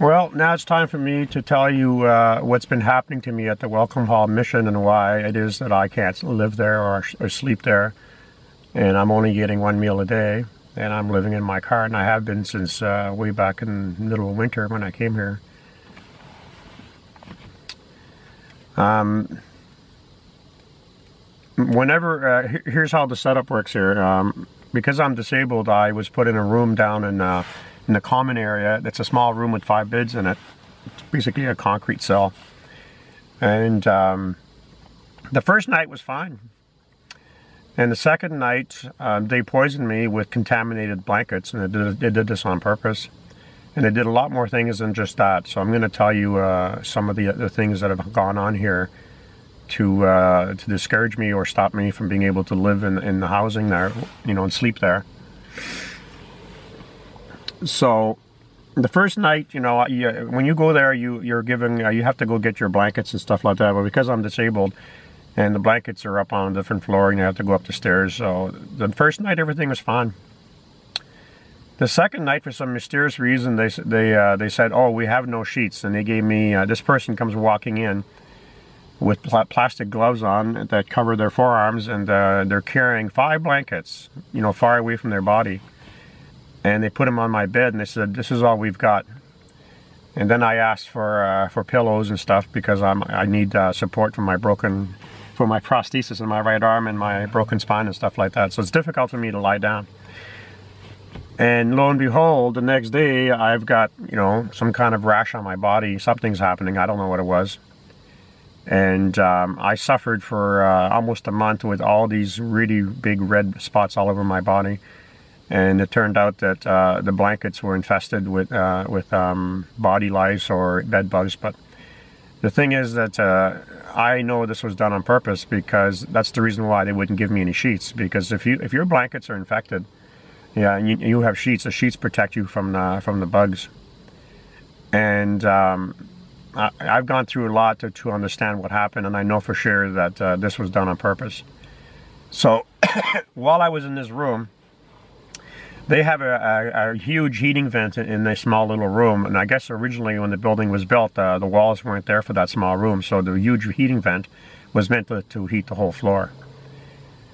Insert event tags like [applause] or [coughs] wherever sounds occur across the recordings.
Well, now it's time for me to tell you uh, what's been happening to me at the Welcome Hall mission and why it is that I can't live there or, or sleep there. And I'm only getting one meal a day. And I'm living in my car, and I have been since uh, way back in the middle of winter when I came here. Um, whenever, uh, here's how the setup works here. Um, because I'm disabled, I was put in a room down in uh, in the common area. It's a small room with five beds in it. It's basically a concrete cell. And um, the first night was fine. And the second night, um, they poisoned me with contaminated blankets, and they did, they did, this on purpose. And they did a lot more things than just that. So I'm going to tell you uh, some of the, the things that have gone on here to uh, to discourage me or stop me from being able to live in, in the housing there, you know, and sleep there so the first night, you know, you, when you go there, you you're given uh, you have to go get your blankets and stuff like that. But because I'm disabled, and the blankets are up on a different floor, and you have to go up the stairs. So the first night, everything was fine. The second night, for some mysterious reason, they they uh, they said, "Oh, we have no sheets," and they gave me. Uh, this person comes walking in with pl plastic gloves on that cover their forearms, and uh, they're carrying five blankets, you know, far away from their body and they put them on my bed and they said this is all we've got. And then I asked for uh, for pillows and stuff because I'm I need uh, support for my broken for my prosthesis in my right arm and my broken spine and stuff like that. So it's difficult for me to lie down. And lo and behold the next day I've got you know some kind of rash on my body. Something's happening. I don't know what it was. And um, I suffered for uh, almost a month with all these really big red spots all over my body and it turned out that uh, the blankets were infested with uh, with um, body lice or bed bugs. But the thing is that uh, I know this was done on purpose because that's the reason why they wouldn't give me any sheets. Because if you if your blankets are infected, yeah, and you, you have sheets, the sheets protect you from the, from the bugs. And um, I, have gone through a lot to, to understand what happened, and I know for sure that uh, this was done on purpose. So [coughs] while I was in this room they have a, a, a, huge heating vent in a small little room, and I guess originally when the building was built, uh, the walls weren't there for that small room, so the huge heating vent was meant to, to heat the whole floor.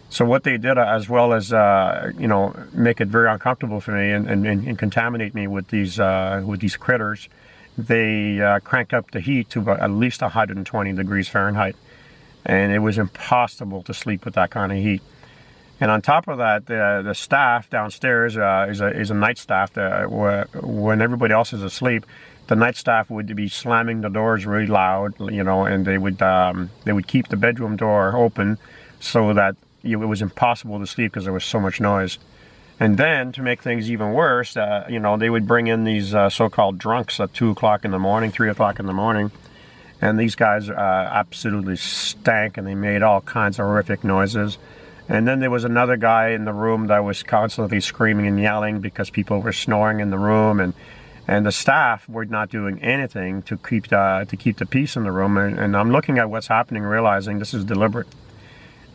So what they did, uh, as well as uh, you know, make it very uncomfortable for me and, and, and contaminate me with these uh, with these critters, they uh, cranked up the heat to at least 120 degrees Fahrenheit, and it was impossible to sleep with that kind of heat. And on top of that, the, the staff downstairs uh, is, a, is a night staff that when everybody else is asleep, the night staff would be slamming the doors really loud, you know, and they would um, they would keep the bedroom door open so that it was impossible to sleep because there was so much noise. And then to make things even worse, uh, you know, they would bring in these uh, so-called drunks at two o'clock in the morning, three o'clock in the morning, and these guys uh, absolutely stank and they made all kinds of horrific noises. And then there was another guy in the room that was constantly screaming and yelling because people were snoring in the room, and and the staff were not doing anything to keep the to keep the peace in the room. And, and I'm looking at what's happening, realizing this is deliberate.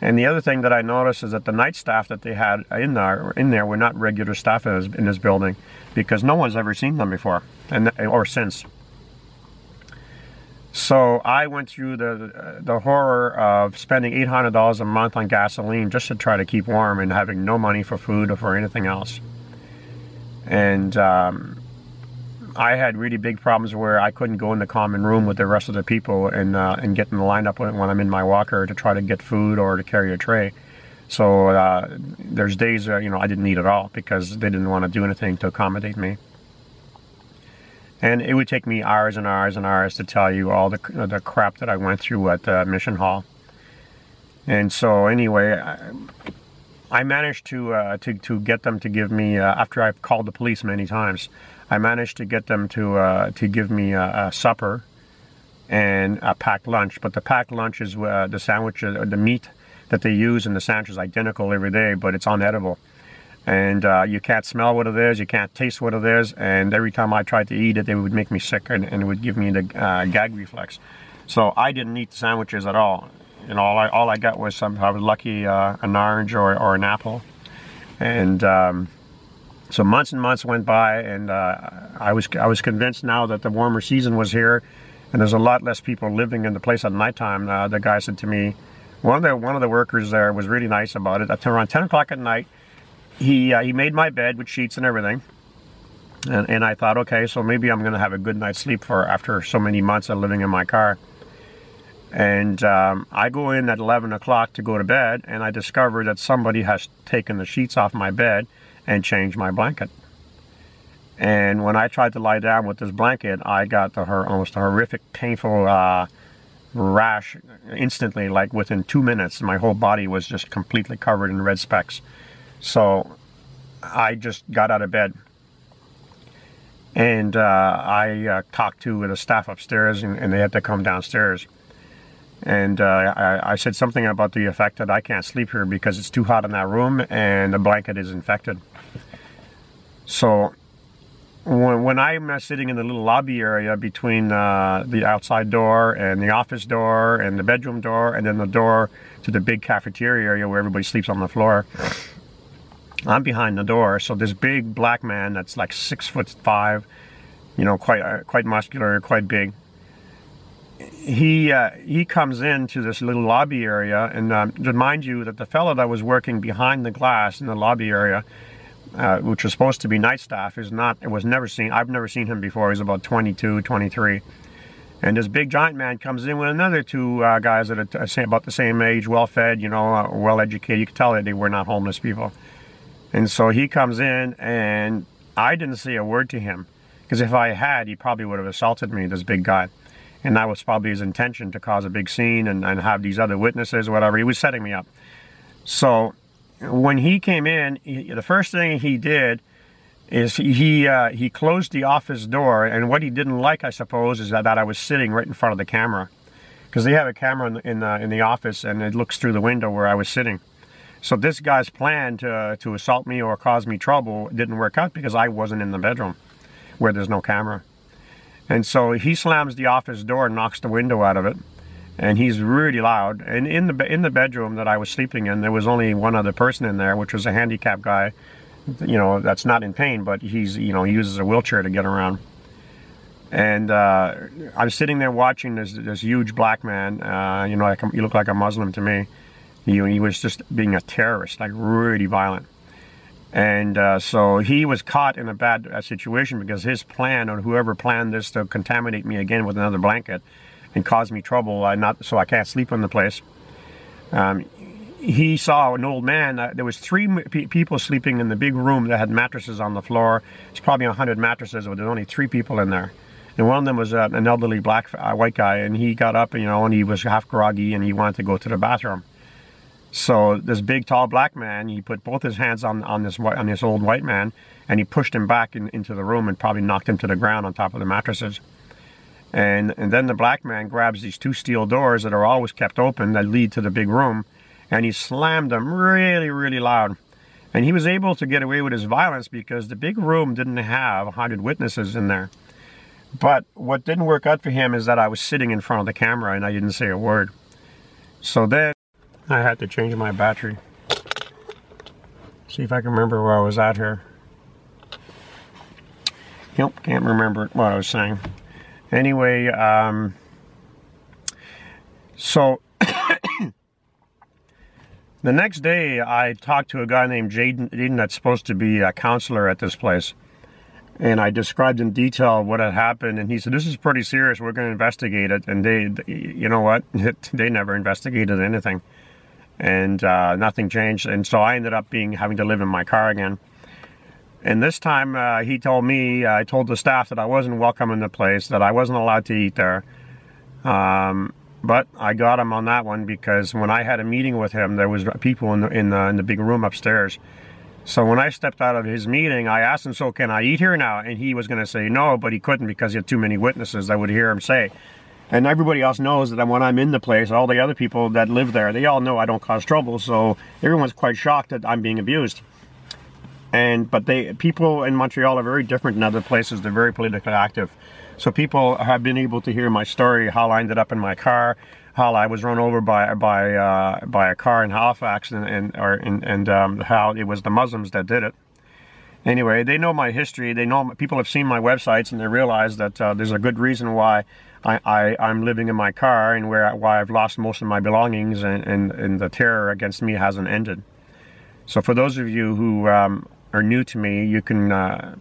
And the other thing that I noticed is that the night staff that they had in there in there were not regular staff in this, in this building, because no one's ever seen them before and or since. So I went through the the horror of spending $800 a month on gasoline just to try to keep warm and having no money for food or for anything else. And um, I had really big problems where I couldn't go in the common room with the rest of the people and uh, and get in the lineup when, when I'm in my walker to try to get food or to carry a tray. So uh, there's days you know I didn't eat at all because they didn't want to do anything to accommodate me. And it would take me hours and hours and hours to tell you all the, the crap that I went through at mission hall. And so anyway, I, I managed to, uh, to, to get them to give me, uh, after I've called the police many times, I managed to get them to, uh, to give me a, a, supper and a packed lunch. But the packed lunch is uh, the sandwich, uh, the meat that they use in the sandwich is identical every day, but it's unedible and uh, you can't smell what it is, you can't taste what it is, and every time I tried to eat it, it would make me sick and, and it would give me the uh, gag reflex. So I didn't eat the sandwiches at all. You know, all I, all I got was some, I was lucky, uh, an orange or, or an apple. And um, So months and months went by, and uh, I was I was convinced now that the warmer season was here, and there's a lot less people living in the place at nighttime. Uh, the guy said to me, one of the one of the workers there was really nice about it. At around 10 o'clock at night, he uh, he made my bed with sheets and everything, and and I thought, okay, so maybe I'm going to have a good night's sleep for after so many months of living in my car. And um, I go in at 11 o'clock to go to bed, and I discover that somebody has taken the sheets off my bed and changed my blanket. And when I tried to lie down with this blanket, I got the her almost a horrific, painful uh, rash instantly. Like within two minutes, my whole body was just completely covered in red specks. So I just got out of bed and uh, I uh, talked to the staff upstairs, and, and, they had to come downstairs. And uh, I, I, said something about the effect that I can't sleep here because it's too hot in that room and the blanket is infected. So when, when I'm sitting in the little lobby area between uh, the outside door and the office door and the bedroom door and then the door to the big cafeteria area where everybody sleeps on the floor, I'm behind the door. So this big black man that's like six foot five, you know, quite uh, quite muscular, quite big. He uh, he comes into this little lobby area, and um, remind you that the fellow that was working behind the glass in the lobby area uh, which was supposed to be night staff, is not, it was never seen, I've never seen him before. He's about 22, 23. And this big giant man comes in with another two uh, guys that are about the same age, well fed, you know, uh, well educated. You could tell that they were not homeless people. And so he comes in, and I didn't say a word to him. Because if I had, he probably would have assaulted me, this big guy. And that was probably his intention to cause a big scene and, and have these other witnesses or whatever. He was setting me up. So when he came in, he, the first thing he did is he uh, he closed the office door, and what he didn't like, I suppose, is that, that I was sitting right in front of the camera, because they have a camera in the, in the, in the office, and it looks through the window where I was sitting. So this guy's plan to to assault me or cause me trouble didn't work out because I wasn't in the bedroom, where there's no camera, and so he slams the office door and knocks the window out of it and he's really loud. And in the in the bedroom that I was sleeping in, there was only one other person in there, which was a handicapped guy. You know, that's not in pain, but he's you know he uses a wheelchair to get around. And uh, I'm sitting there watching this this huge black man. Uh, you know, like he looked like a Muslim to me. He, he was just being a terrorist, like really violent. And uh, so he was caught in a bad uh, situation because his plan, or whoever planned this to contaminate me again with another blanket, and cause me trouble, uh, not so I can't sleep in the place. Um, he saw an old man. Uh, there was three pe people sleeping in the big room that had mattresses on the floor. It's probably a hundred mattresses, but there's only three people in there. And one of them was uh, an elderly black uh, white guy, and he got up, you know, and he was half groggy, and he wanted to go to the bathroom. So this big, tall black man, he put both his hands on on this on this old white man, and he pushed him back in, into the room and probably knocked him to the ground on top of the mattresses. And, and then the black man grabs these two steel doors that are always kept open that lead to the big room, and he slammed them really, really loud. And he was able to get away with his violence because the big room didn't have 100 witnesses in there. But what didn't work out for him is that I was sitting in front of the camera and I didn't say a word. So then I had to change my battery. See if I can remember where I was at here. Nope, can't remember what I was saying. Anyway, um, so [coughs] the next day I talked to a guy named Jaden that's supposed to be a counselor at this place. And I described in detail what had happened, and he said, "This is pretty serious. We're going to investigate it." And they, you know what? [laughs] they never investigated anything, and uh, nothing changed. And so I ended up being having to live in my car again. And this time uh, he told me, I told the staff that I wasn't welcome in the place, that I wasn't allowed to eat there. Um, but I got him on that one because when I had a meeting with him, there was people in the, in the, in the big room upstairs. So when I stepped out of his meeting, I asked him, so can I eat here now? And he was going to say no, but he couldn't because he had too many witnesses that would hear him say. And everybody else knows that when I'm in the place, all the other people that live there, they all know I don't cause trouble. So everyone's quite shocked that I'm being abused and but they people in Montreal are very different than other places. They're very politically active. So people have been able to hear my story, how I ended up in my car, how I was run over by by uh, by a car in Halifax, and, and or and, and um, how it was the Muslims that did it. anyway, they know my history. They know people have seen my websites and they realize that uh, there's a good reason why I, I, am living in my car and where why I've lost most of my belongings and, and, and the terror against me hasn't ended. So for those of you who um, are new to me, you can uh,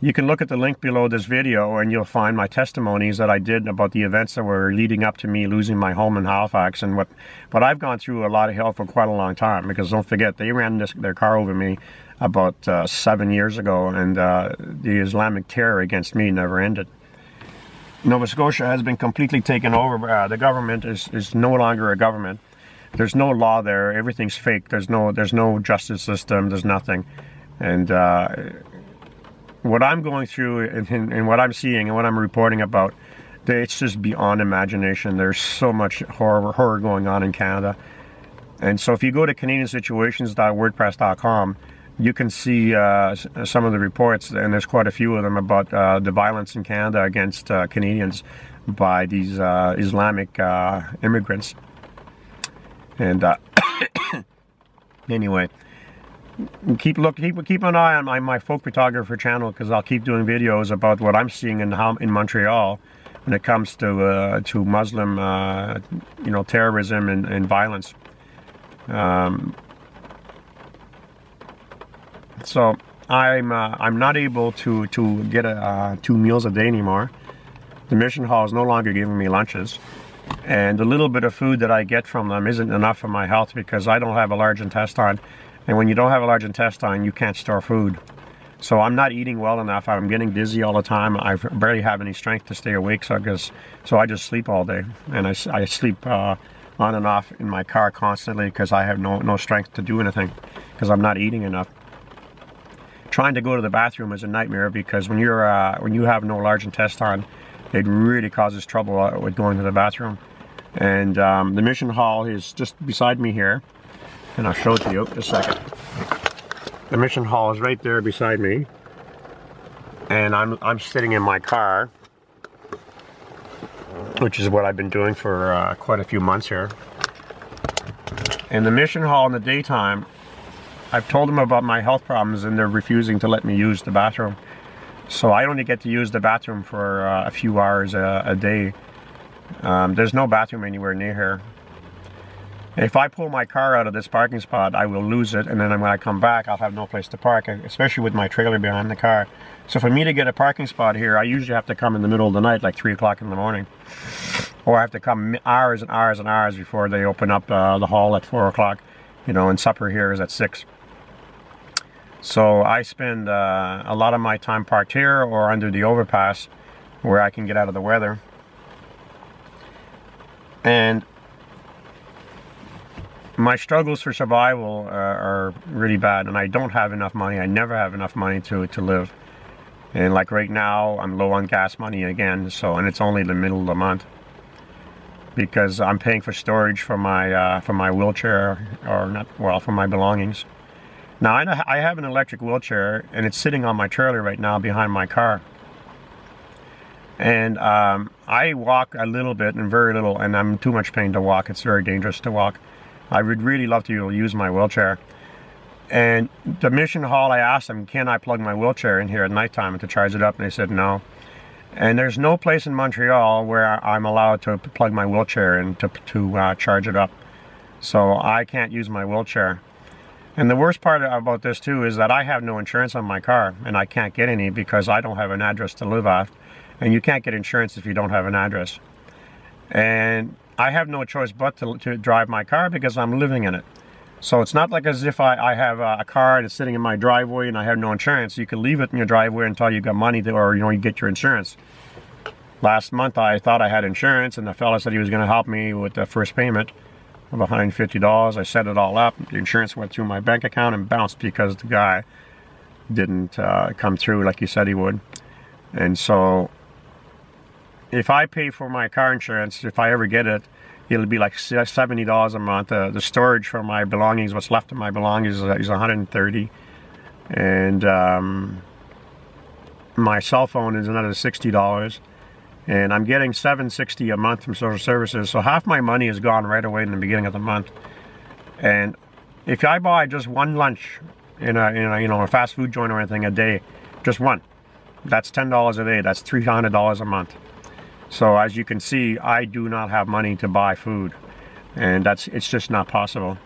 you can look at the link below this video and you'll find my testimonies that I did about the events that were leading up to me losing my home in Halifax and what but I've gone through a lot of hell for quite a long time because don't forget they ran this, their car over me about uh, seven years ago and uh, the Islamic terror against me never ended. Nova Scotia has been completely taken over. Uh, the government is, is no longer a government. There's no law there. Everything's fake. There's no there's no justice system. There's nothing. And uh, what I'm going through and, and, and, what I'm seeing and what I'm reporting about, it's just beyond imagination. There's so much horror, horror going on in Canada. And so if you go to canadiansituations.wordpress.com, you can see uh, some of the reports, and there's quite a few of them about uh, the violence in Canada against uh, Canadians by these uh, Islamic uh, immigrants. And uh, [coughs] anyway, keep look keep keep an eye on my, my folk photographer channel because I'll keep doing videos about what I'm seeing in in Montreal when it comes to to Muslim you know terrorism and, and violence. Um, so I'm uh, I'm not able to to get a, uh, two meals a day anymore. The mission hall is no longer giving me lunches, and the little bit of food that I get from them isn't enough for my health because I don't have a large intestine and when you don't have a large intestine, you can't store food. So I'm not eating well enough. I'm getting dizzy all the time. I barely have any strength to stay awake. So I guess, so I just sleep all day, and I, I sleep uh, on and off in my car constantly because I have no no strength to do anything because I'm not eating enough. Trying to go to the bathroom is a nightmare because when you're uh, when you have no large intestine, it really causes trouble uh, with going to the bathroom. And um, the mission hall is just beside me here and I'll show it to you in a second. The mission hall is right there beside me and I'm, I'm sitting in my car which is what I've been doing for uh, quite a few months here. In the mission hall in the daytime, I've told them about my health problems and they're refusing to let me use the bathroom. So I only get to use the bathroom for uh, a few hours a, a day. Um, there's no bathroom anywhere near here. If I pull my car out of this parking spot, I will lose it, and then when I come back, I'll have no place to park, especially with my trailer behind the car. So for me to get a parking spot here, I usually have to come in the middle of the night, like 3 o'clock in the morning. Or I have to come hours and hours and hours before they open up uh, the hall at 4 o'clock, you know, and supper here is at 6. So I spend uh, a lot of my time parked here or under the overpass where I can get out of the weather. And my struggles for survival are, are, really bad and I don't have enough money. I never have enough money to, to live. And like right now, I'm low on gas money again, so, and it's only the middle of the month. Because I'm paying for storage for my, uh, for my wheelchair, or not, well, for my belongings. Now, I, have an electric wheelchair, and it's sitting on my trailer right now behind my car. And um, I walk a little bit and very little, and I'm too much pain to walk. It's very dangerous to walk. I would really love to use my wheelchair. And the mission hall, I asked them, can I plug my wheelchair in here at nighttime to charge it up? And they said no. And there's no place in Montreal where I'm allowed to plug my wheelchair in to, to uh, charge it up. So I can't use my wheelchair. And the worst part about this too is that I have no insurance on my car and I can't get any because I don't have an address to live at. And you can't get insurance if you don't have an address. And I have no choice but to, to drive my car because I'm living in it. So it's not like as if I, I have a, car that's sitting in my driveway and I have no insurance. You can leave it in your driveway until you got money to, or you know, you get your insurance. Last month I thought I had insurance and the fella said he was going to help me with the first payment of $150. I set it all up. The insurance went through my bank account and bounced because the guy didn't uh, come through like he said he would. And so if I pay for my car insurance, if I ever get it, it'll be like $70 a month. Uh, the storage for my belongings, what's left of my belongings is, is 130 and um, my cell phone is another $60 and I'm getting 760 a month from social services so half my money is gone right away in the beginning of the month and if I buy just one lunch in a, in a you know a fast food joint or anything a day, just one. That's ten dollars a day. That's three hundred dollars a month. So as you can see, I do not have money to buy food, and that's it's just not possible.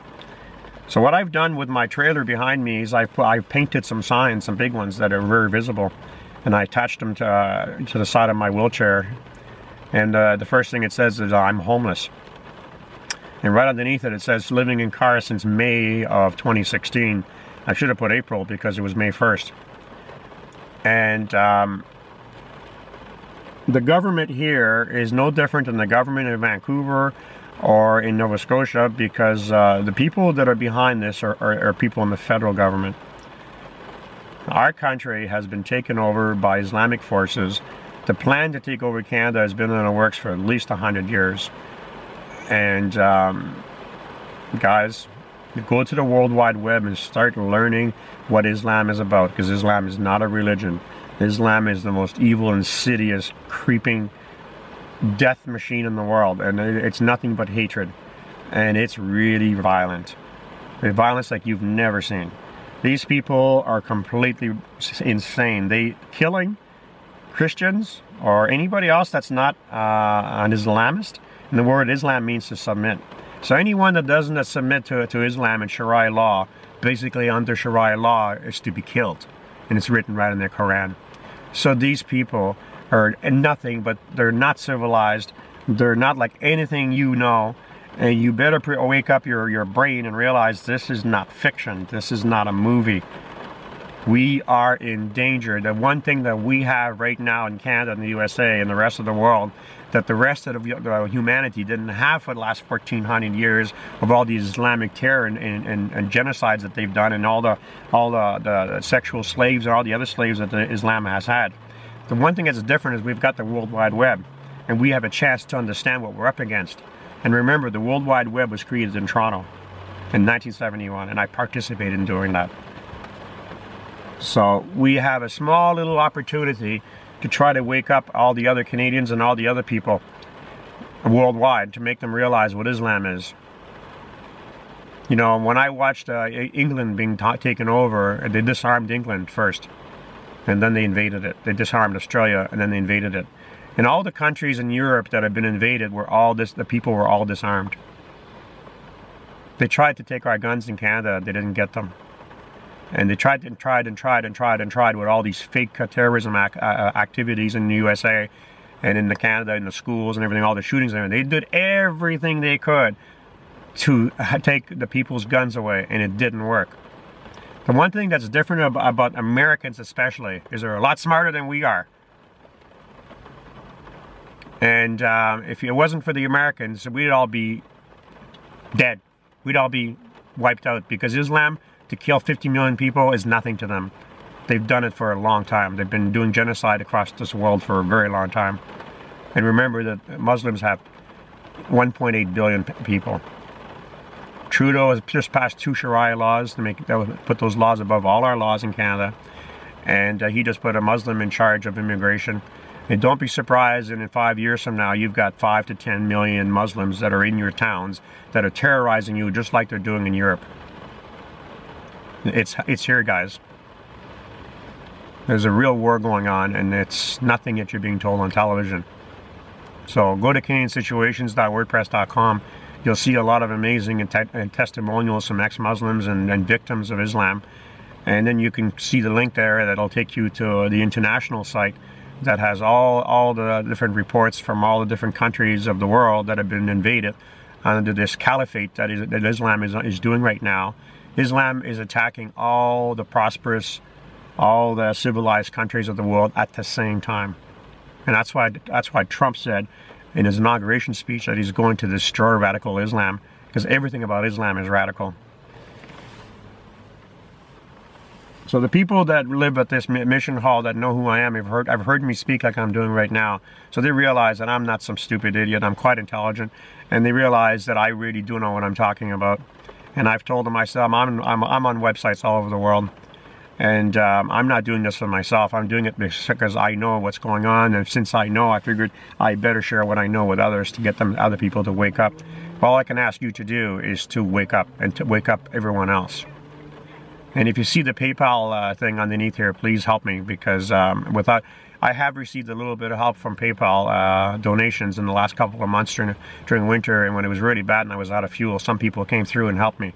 So what I've done with my trailer behind me is I've, I've painted some signs, some big ones that are very visible, and I attached them to, uh, to the side of my wheelchair. And uh, the first thing it says is I'm homeless. And right underneath it, it says living in car since May of 2016. I should have put April because it was May 1st. And um, the government here is no different than the government in Vancouver or in Nova Scotia because uh, the people that are behind this are, are, are, people in the federal government. Our country has been taken over by Islamic forces. The plan to take over Canada has been in the works for at least 100 years. And um, guys, go to the World Wide Web and start learning what Islam is about because Islam is not a religion. Islam is the most evil, insidious, creeping, death machine in the world, and it's nothing but hatred, and it's really violent. Violence like you've never seen. These people are completely insane. They killing Christians or anybody else that's not uh, an Islamist. And the word Islam means to submit. So anyone that doesn't submit to, to Islam and Sharia law, basically under Sharia law, is to be killed. And it's written right in their Quran. So these people are nothing, but they're not civilized. They're not like anything you know. And you better wake up your, your brain and realize this is not fiction. This is not a movie. We are in danger. The one thing that we have right now in Canada and the USA and the rest of the world that the rest of the, humanity didn't have for the last 1400 years of all these Islamic terror and, and, and, genocides that they've done and all the all the, the sexual slaves and all the other slaves that the Islam has had. The one thing that's different is we've got the World Wide Web, and we have a chance to understand what we're up against. And remember, the World Wide Web was created in Toronto in 1971, and I participated in doing that. So we have a small little opportunity to try to wake up all the other Canadians and all the other people worldwide to make them realize what Islam is. You know, when I watched uh, England being taken over, they disarmed England first and then they invaded it. They disarmed Australia, and then they invaded it. And all the countries in Europe that have been invaded were all this. The people were all disarmed. They tried to take our guns in Canada. They didn't get them. And they tried and tried and tried and tried and tried with all these fake terrorism ac uh, activities in the USA and in the Canada, in the schools and everything, all the shootings and everything. They did everything they could to take the people's guns away, and it didn't work. The one thing that's different about Americans especially is they're a lot smarter than we are. And um, if it wasn't for the Americans, we'd all be dead. We'd all be wiped out because Islam, to kill 50 million people, is nothing to them. They've done it for a long time. They've been doing genocide across this world for a very long time. And remember that Muslims have 1.8 billion people. Trudeau has just passed two Sharia laws to make that put those laws above all our laws in Canada, and uh, he just put a Muslim in charge of immigration. And don't be surprised, and in five years from now, you've got five to ten million Muslims that are in your towns that are terrorizing you, just like they're doing in Europe. It's it's here, guys. There's a real war going on, and it's nothing that you're being told on television. So go to CanadianSituations.wordpress.com you'll see a lot of amazing and, te and testimonials from ex-Muslims and, and, victims of Islam. And then you can see the link there that'll take you to the international site that has all, all the different reports from all the different countries of the world that have been invaded under this caliphate that, is, that Islam is, is doing right now. Islam is attacking all the prosperous, all the civilized countries of the world at the same time. And that's why, that's why Trump said in his inauguration speech that he's going to destroy radical Islam because everything about Islam is radical. So the people that live at this mission hall that know who I am have heard, have heard me speak like I'm doing right now. So they realize that I'm not some stupid idiot. I'm quite intelligent. And they realize that I really do know what I'm talking about. And I've told them myself, I'm, I'm, I'm on websites all over the world. And um, I'm not doing this for myself. I'm doing it because I know what's going on. And since I know, I figured I better share what I know with others to get them other people to wake up. All I can ask you to do is to wake up and to wake up everyone else. And if you see the PayPal uh, thing underneath here, please help me because um, without I have received a little bit of help from PayPal uh, donations in the last couple of months during during winter, and when it was really bad and I was out of fuel, some people came through and helped me.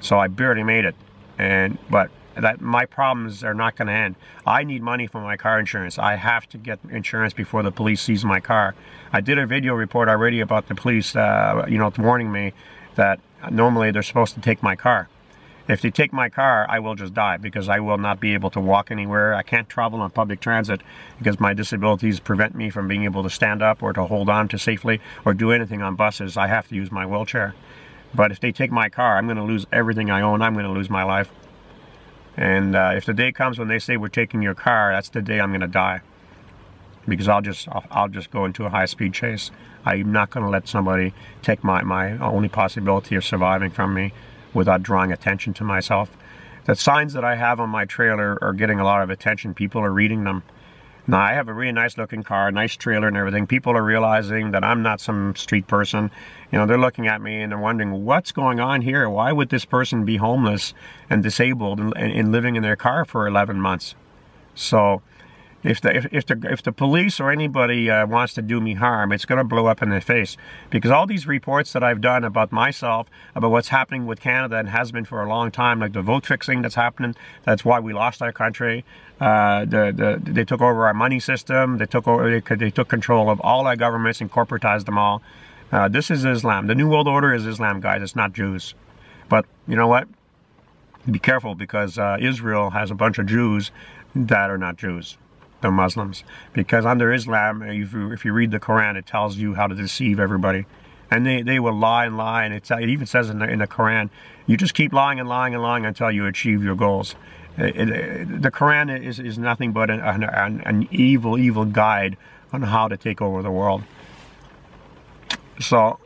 So I barely made it, and but that my problems are not going to end. I need money for my car insurance. I have to get insurance before the police seize my car. I did a video report already about the police, uh, you know, warning me that normally they're supposed to take my car. If they take my car, I will just die because I will not be able to walk anywhere. I can't travel on public transit because my disabilities prevent me from being able to stand up or to hold on to safely or do anything on buses. I have to use my wheelchair. But if they take my car, I'm going to lose everything I own. I'm going to lose my life. And uh, if the day comes when they say we're taking your car, that's the day I'm going to die. Because I'll just I'll, I'll just go into a high-speed chase. I'm not going to let somebody take my, my only possibility of surviving from me without drawing attention to myself. The signs that I have on my trailer are getting a lot of attention. People are reading them. Now, I have a really nice looking car, nice trailer and everything. People are realizing that I'm not some street person. You know, they're looking at me and they're wondering, what's going on here? Why would this person be homeless and disabled and, and living in their car for 11 months? So, if the if, if the if the police or anybody uh, wants to do me harm, it's going to blow up in their face because all these reports that I've done about myself, about what's happening with Canada and has been for a long time, like the vote fixing that's happening. That's why we lost our country. Uh, the, the they took over our money system. They took over. They, they took control of all our governments and corporatized them all. Uh, this is Islam. The New World Order is Islam, guys. It's not Jews. But you know what? Be careful because uh, Israel has a bunch of Jews that are not Jews the Muslims. Because under Islam, if you, if you read the Quran, it tells you how to deceive everybody. And they, they will lie and lie, and it, it even says in the, in the Quran, you just keep lying and lying and lying until you achieve your goals. It, it, the Quran is, is nothing but an, an, an evil, evil guide on how to take over the world. So,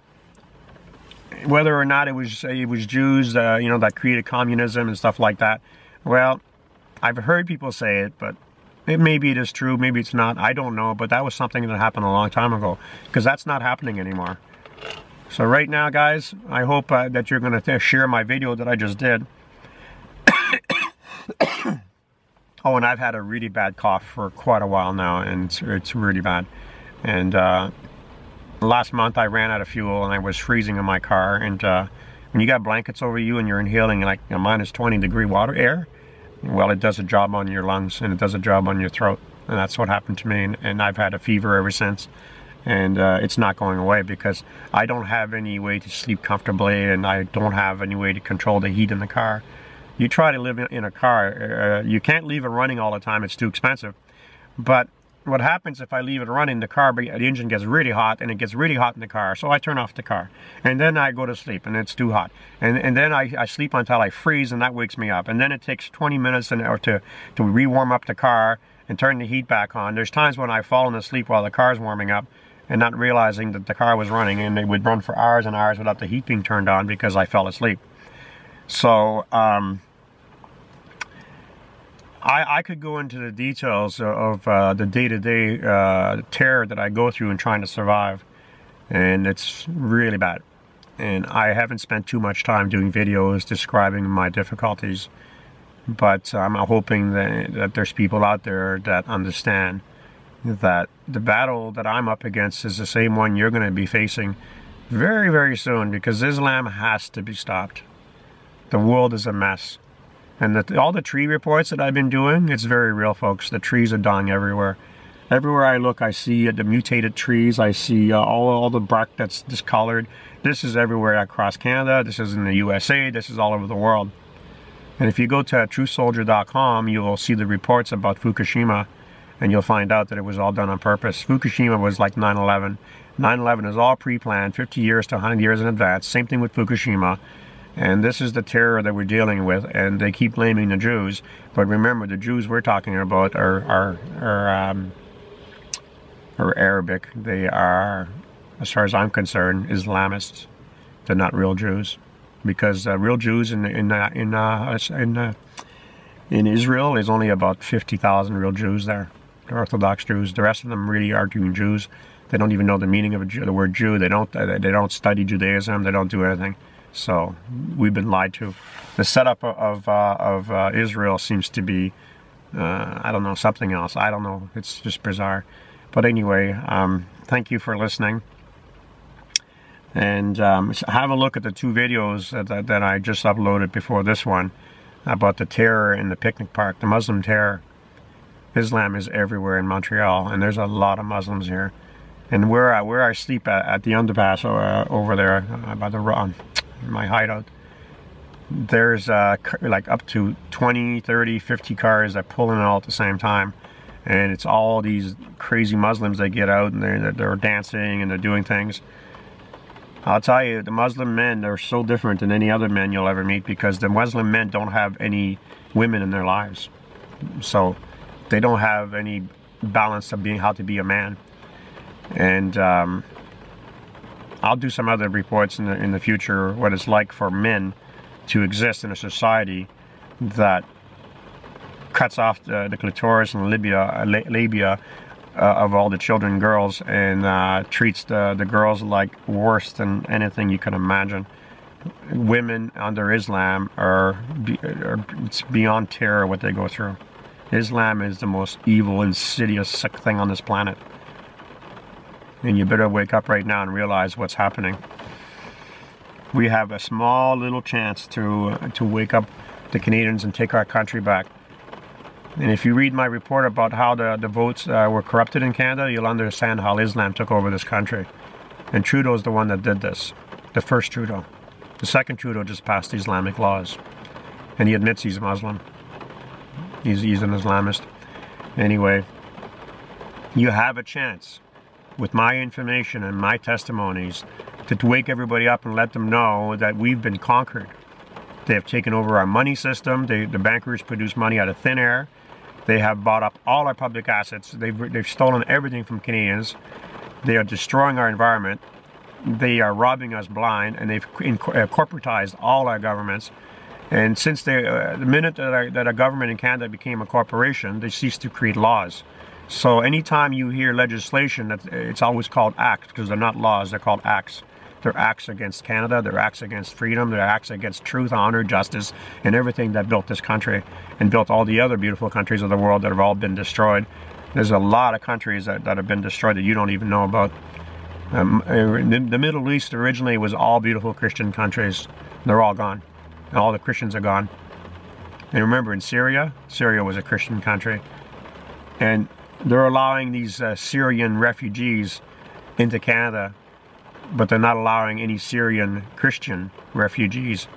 whether or not it was it was Jews, uh, you know, that created communism and stuff like that, well, I've heard people say it, but it, maybe it is true, maybe it's not. I don't know, but that was something that happened a long time ago because that's not happening anymore. So right now, guys, I hope uh, that you're going to share my video that I just did. [coughs] oh, and I've had a really bad cough for quite a while now, and it's, it's really bad. And uh, last month I ran out of fuel and I was freezing in my car. And uh, when you got blankets over you and you're inhaling like a minus 20 degree water air, well, it does a job on your lungs and it does a job on your throat. And that's what happened to me. And, and I've had a fever ever since. And uh, it's not going away because I don't have any way to sleep comfortably and I don't have any way to control the heat in the car. You try to live in a car, uh, you can't leave it running all the time, it's too expensive. But what happens if I leave it running, the car, the engine gets really hot and it gets really hot in the car. So I turn off the car and then I go to sleep and it's too hot. And, and then I, I sleep until I freeze and that wakes me up. And then it takes 20 minutes an hour to, to re-warm up the car and turn the heat back on. There's times when I've fallen asleep while the car's warming up and not realizing that the car was running and it would run for hours and hours without the heat being turned on because I fell asleep. So, um, I, I could go into the details of uh, the day-to-day uh, terror that I go through in trying to survive, and it's really bad. And I haven't spent too much time doing videos describing my difficulties, but I'm hoping that, that there's people out there that understand that the battle that I'm up against is the same one you're going to be facing very, very soon because Islam has to be stopped. The world is a mess. And the, all the tree reports that I've been doing, it's very real, folks. The trees are dying everywhere. Everywhere I look, I see uh, the mutated trees. I see uh, all, all the bark that's discolored. This is everywhere across Canada. This is in the USA. This is all over the world. And if you go to truthsoldier.com, you will see the reports about Fukushima, and you'll find out that it was all done on purpose. Fukushima was like 9-11. 9-11 is all pre-planned, 50 years to 100 years in advance. Same thing with Fukushima. And this is the terror that we're dealing with, and they keep blaming the Jews. But remember, the Jews we're talking about are are are, um, are Arabic. They are, as far as I'm concerned, Islamists. They're not real Jews, because uh, real Jews in in uh, in uh, in, uh, in Israel is only about fifty thousand real Jews there. The Orthodox Jews. The rest of them really aren't even Jews. They don't even know the meaning of Jew, the word Jew. They don't they don't study Judaism. They don't do anything. So we've been lied to. The setup of uh, of uh, Israel seems to be, uh, I don't know, something else. I don't know. It's just bizarre. But anyway, um, thank you for listening. And um, have a look at the two videos that, that I just uploaded before this one about the terror in the picnic park, the Muslim terror. Islam is everywhere in Montreal, and there's a lot of Muslims here. And where I, where I sleep at, at the underpass uh, over there uh, by the run, my hideout, there's uh, like up to 20, 30, 50 cars that pull in all at the same time. And it's all these crazy Muslims that get out and they're, they're dancing and they're doing things. I'll tell you, the Muslim men are so different than any other men you'll ever meet because the Muslim men don't have any women in their lives. So they don't have any balance of being how to be a man. And um, I'll do some other reports in the, in the future what it's like for men to exist in a society that cuts off the, the clitoris and labia, labia uh, of all the children and girls and uh, treats the, the girls like worse than anything you can imagine. Women under Islam are, are it's beyond terror what they go through. Islam is the most evil, insidious, sick thing on this planet. And you better wake up right now and realize what's happening. We have a small little chance to, uh, to wake up the Canadians and take our country back. And if you read my report about how the, the votes uh, were corrupted in Canada, you'll understand how Islam took over this country. And Trudeau's the one that did this. The first Trudeau. The second Trudeau just passed Islamic laws. And he admits he's Muslim. He's, he's an Islamist. Anyway, you have a chance with my information and my testimonies to wake everybody up and let them know that we've been conquered. They have taken over our money system. They, the bankers produce money out of thin air. They have bought up all our public assets. They've, they've stolen everything from Canadians. They are destroying our environment. They are robbing us blind, and they've uh, corporatized all our governments. And since they, uh, the minute that, our, that a government in Canada became a corporation, they ceased to create laws. So anytime you hear legislation, that it's always called acts because they're not laws; they're called acts. They're acts against Canada, they're acts against freedom, they're acts against truth, honor, justice, and everything that built this country and built all the other beautiful countries of the world that have all been destroyed. There's a lot of countries that, that have been destroyed that you don't even know about. Um, the Middle East originally was all beautiful Christian countries. They're all gone. All the Christians are gone. And remember, in Syria, Syria was a Christian country. And they're allowing these uh, Syrian refugees into Canada but they're not allowing any Syrian Christian refugees.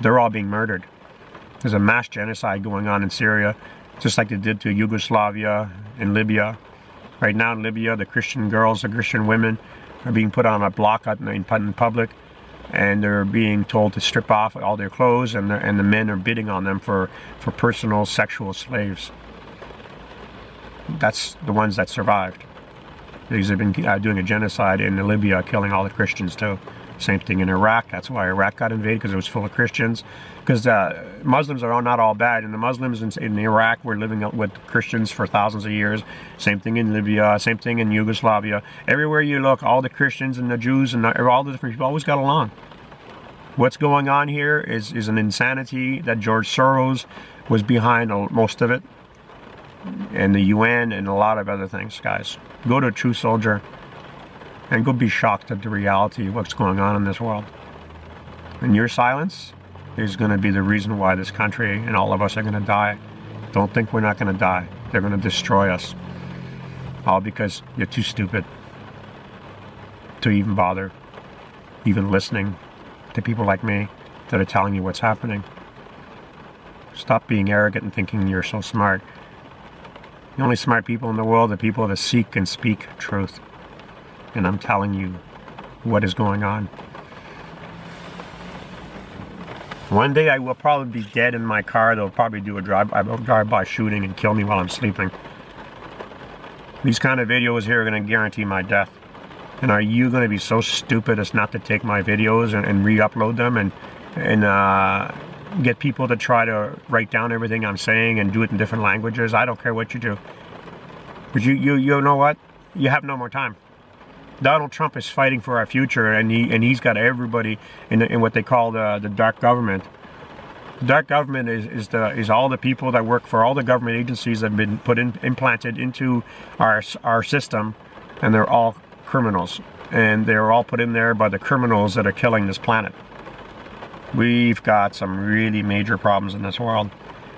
They're all being murdered. There's a mass genocide going on in Syria, just like they did to Yugoslavia and Libya. Right now in Libya, the Christian girls, the Christian women are being put on a block in, in public and they're being told to strip off all their clothes and the, and the men are bidding on them for, for personal sexual slaves. That's the ones that survived. Because they've been uh, doing a genocide in Libya, killing all the Christians too. Same thing in Iraq. That's why Iraq got invaded because it was full of Christians. Because uh, Muslims are not all bad, and the Muslims in, in, Iraq were living with Christians for thousands of years. Same thing in Libya. Same thing in Yugoslavia. Everywhere you look, all the Christians and the Jews and the, all the different people always got along. What's going on here is is an insanity that George Soros was behind most of it and the UN and a lot of other things, guys. Go to A Truth Soldier and go be shocked at the reality of what's going on in this world. And your silence is going to be the reason why this country and all of us are going to die. Don't think we're not going to die. They're going to destroy us. All because you're too stupid to even bother even listening to people like me that are telling you what's happening. Stop being arrogant and thinking you're so smart. The only smart people in the world are people that seek and speak truth. And I'm telling you what is going on. One day I will probably be dead in my car. They'll probably do a drive-by drive shooting and kill me while I'm sleeping. These kind of videos here are going to guarantee my death. And are you going to be so stupid as not to take my videos and, and re-upload them and, and uh, get people to try to write down everything I'm saying and do it in different languages. I don't care what you do. But you, you, you know what? You have no more time. Donald Trump is fighting for our future, and he and he's got everybody in, in what they call the the dark government. The dark government is, is the is all the people that work for all the government agencies that have been put in implanted into our our system, and they're all criminals, and they're all put in there by the criminals that are killing this planet. We've got some really major problems in this world.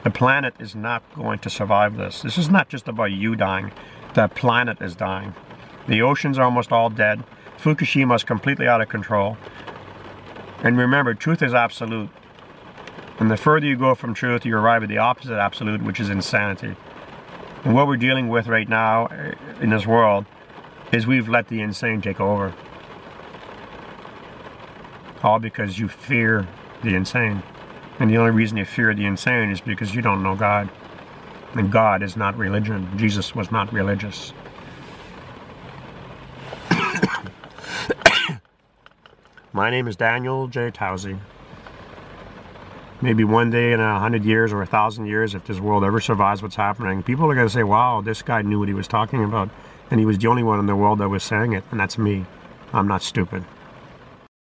The planet is not going to survive this. This is not just about you dying. The planet is dying. The oceans are almost all dead. Fukushima is completely out of control. And remember, truth is absolute. And the further you go from truth, you arrive at the opposite absolute, which is insanity. And what we're dealing with right now eh, in this world is we've let the insane take over. All because you fear the insane. And the only reason you fear the insane is because you don't know God. And God is not religion. Jesus was not religious. [coughs] My name is Daniel J. Towsey. Maybe one day in a hundred years or a thousand years, if this world ever survives what's happening, people are going to say, wow, this guy knew what he was talking about. And he was the only one in the world that was saying it, and that's me. I'm not stupid.